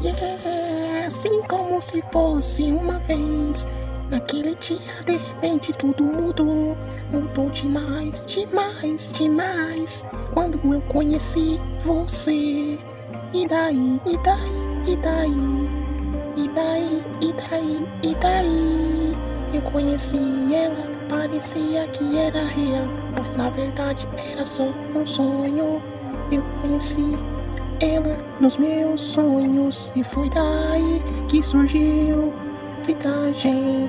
Yeah, assim como se fosse uma vez. Naquele dia, de repente, tudo mudou. Mudou demais, demais, demais. Quando eu conheci você. E daí, e daí, e daí? E daí, e daí, e daí? Eu conheci ela, parecia que era real. Mas na verdade era só um sonho. Eu conheci ela nos meus sonhos e foi daí que surgiu vitragem.